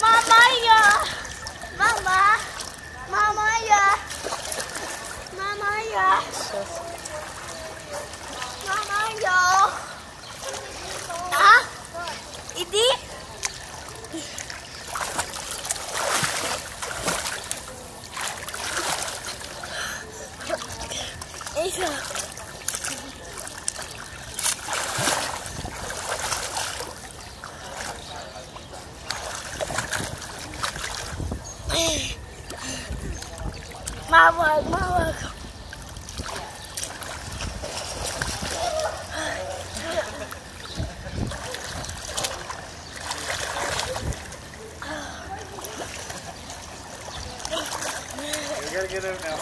妈妈呀，妈妈，妈妈呀，妈妈呀，妈妈呀，啊，弟弟。哎呀！my work, my work. You gotta get out now.